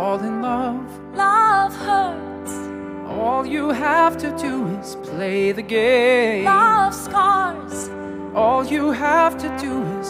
fall in love. Love hurts. All you have to do is play the game. Love scars. All you have to do is